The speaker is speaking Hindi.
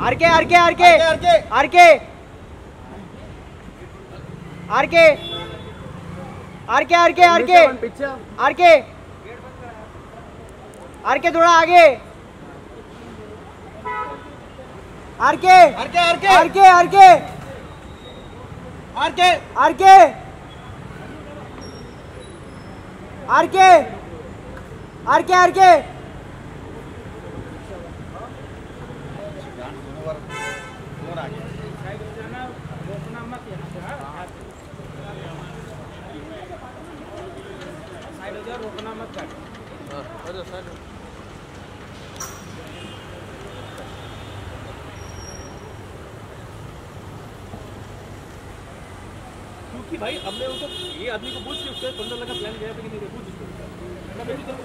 RK RK RK RK RK. RK. RK. RK RK RK. RK थोड़ा आगे। RK. RK RK. RK RK. RK. RK. RK. RK RK. क्योंकि भाई हमने उनको ये आदमी को पूछ के उसके पंद्रह का प्लान गया था कि नहीं पूछ उसको।